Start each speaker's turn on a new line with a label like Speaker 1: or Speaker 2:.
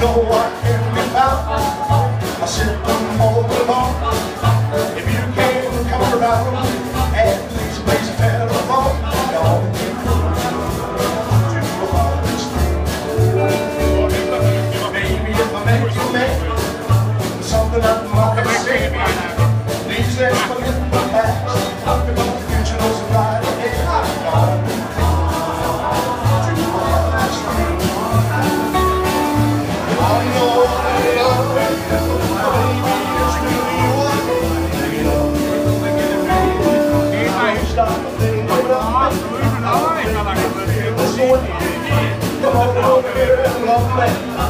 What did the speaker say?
Speaker 1: know what come on over here and love me.